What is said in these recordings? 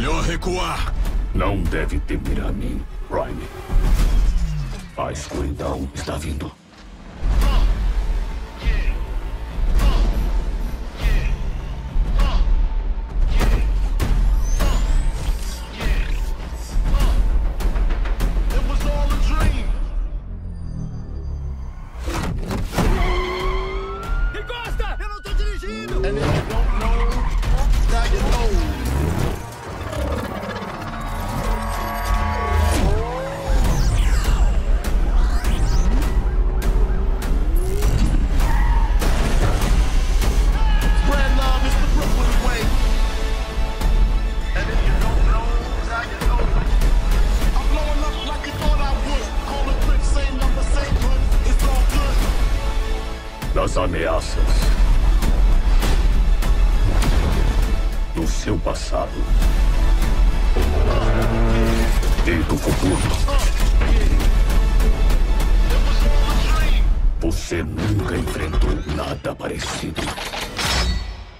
Melhor recuar. Não deve temer a mim, Prime. A escuridão está vindo. Das ameaças. Do seu passado. E do futuro. Você nunca enfrentou nada parecido.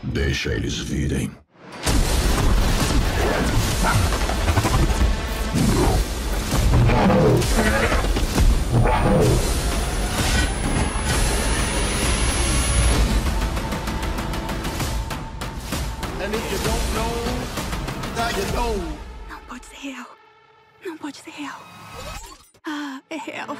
Deixa eles virem. And if you don't know, now you know. Não pode ser real. Não pode ser real. Ah, é real.